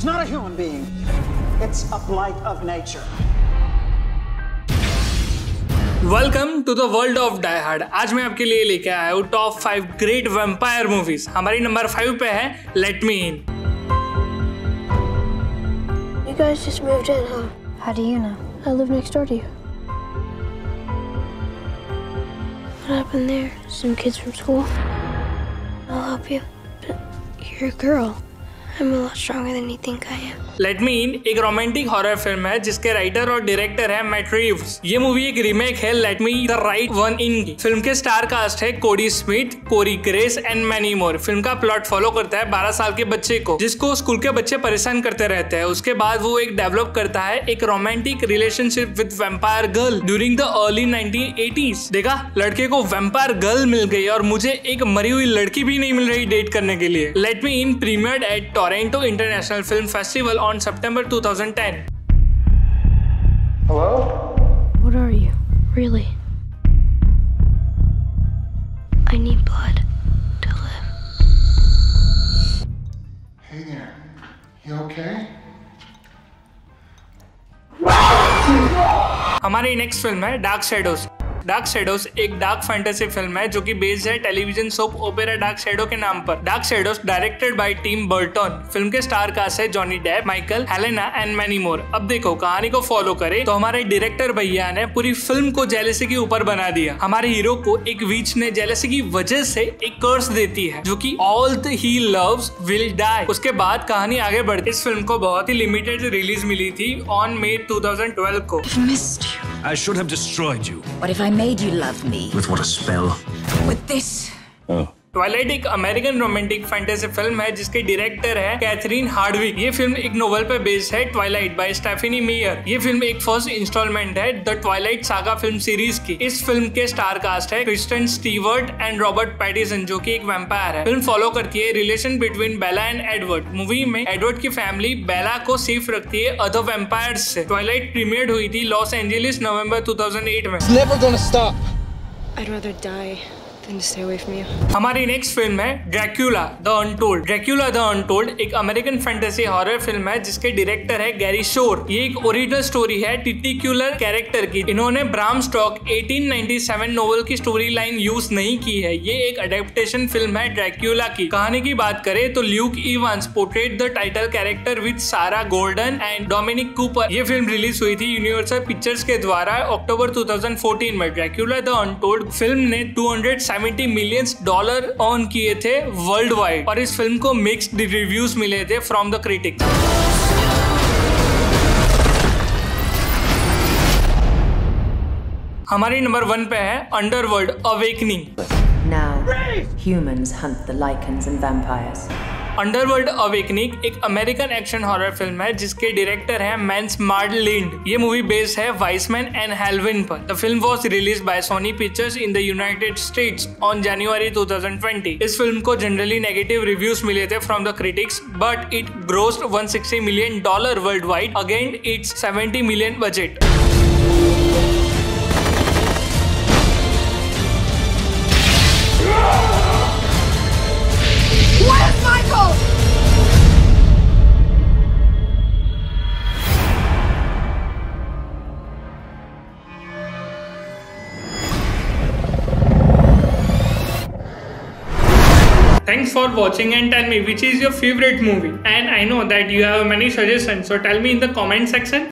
It's not a human being. It's a blight of nature. Welcome to the world of Die Hard आज मैं आपके लिए लेके आया हूँ top five great vampire movies हमारी नंबर फाइव पे है let me in You guys just moved in, huh? How do you know? I live next door to you. What happened there? Some kids from school? I'll help you. But you're a girl. Let me in एक romantic horror film है, जिसके writer और director है Matt Reeves ये movie एक remake है let me the right one in film के star cast है Cody Smith Corey Grace and many more film का प्लॉट फॉलो करता है 12 साल के बच्चे को, जिसको स्कूल के बच्चे परेशान करते रहते हैं। उसके बाद वो एक डेवलप करता है एक romantic relationship with vampire girl during the early 1980s देखा? लड़के को वेम्पायर गर्ल मिल गई और मुझे एक मरी हुई लड़की भी नहीं मिल रही डेट करने के लिए। Let me in premiere at Toronto international film festival on September 2010 hello what are you really I need blood to live hey there you okay हमारी नेक्स्ट फ़िल्म है डार्क शेडोज डार्क शेडोज एक dark fantasy film है जो कि based है television soap opera dark shadow के नाम पर। Dark shadows directed by Tim Burton film के स्टार कास्ट है Johnny Depp Michael Helena and many more अब देखो कहानी को फॉलो करे तो हमारे डायरेक्टर भैया ने पूरी फ़िल्म को जेलेसी के ऊपर बना दिया। हमारे हीरो को एक वीच ने जेलेसी की वजह से एक कर्स देती है जो की all he loves will die उसके बाद कहानी आगे बढ़ती इस फ़िल्म को बहुत ही लिमिटेड रिलीज़ मिली थी ऑन मे 2012 को. I should have destroyed you. What if I made you love me? With what a spell. With this? Oh. Twilight एक अमेरिकन रोमांटिक फैंटेसी फ़िल्म है जिसके डायरेक्टर है कैथरीन हार्डविक ये film एक novel पे based है Twilight by Stephenie Meyer ये film एक फ़र्स्ट इंस्टॉलमेंट है the Twilight saga film series की। इस फ़िल्म के स्टार कास्ट है Kristen Stewart and Robert Pattinson जो कि एक वेम्पायर है। फ़िल्म फॉलो करती है relation between Bella and Edward movie में एडवर्ड की फैमिली बेला को सेफ़ रखती है अदर वेम्पायर से। ट्वाइलाइट प्रीमियर हुई थी लॉस एंजलिस नवंबर टू में। Never gonna stop. I'd rather die. हमारी नेक्स्ट फ़िल्म है Dracula the untold Dracula the untold एक अमेरिकन फैंटेसी हॉरर फ़िल्म है जिसके डायरेक्टर है गैरी शोर ये एक ओरिजिनल स्टोरी है टिटिक्यूलर कैरेक्टर की। इन्होंने ब्राम स्टॉक 1897 नोवेल की स्टोरी लाइन यूज़ नहीं की है। ये एक अडेप्टेशन फ़िल्म है ड्रैक्यूला की। कहानी की बात करें तो Luke Evans portrait the title character with Sarah Golden and Dominic Cooper ये फ़िल्म रिलीज़ हुई थी यूनिवर्सल पिक्चर्स के द्वारा अक्टूबर 2014 में। ड्रैक्यूला द अनटोल्ड फ़िल्म ने 270 मिलियन डॉलर अर्न किए थे वर्ल्ड वाइड और इस फ़िल्म को मिक्स्ड रिव्यूज़ मिले थे फ्रॉम द क्रिटिक्स हमारी नंबर वन पे है Underworld Awakening Now, humans hunt the lichens and vampires. Underworld Awakening एक अमेरिकन एक्शन हॉरर फ़िल्म है, जिसके डायरेक्टर है मैंस मार्ड लिंड ये मूवी बेस्ड है वाइसमैन एंड हेलविन पर। The film was release by Sony Pictures in the United States on जनवरी 2020 इस film को generally negative reviews मिले थे from the critics but it grossed 160 million dollar world wide again it's 70 million budget Where's Thanks for watching and tell me which is your favorite movie. And I know that you have many suggestions, so tell me in the comment section.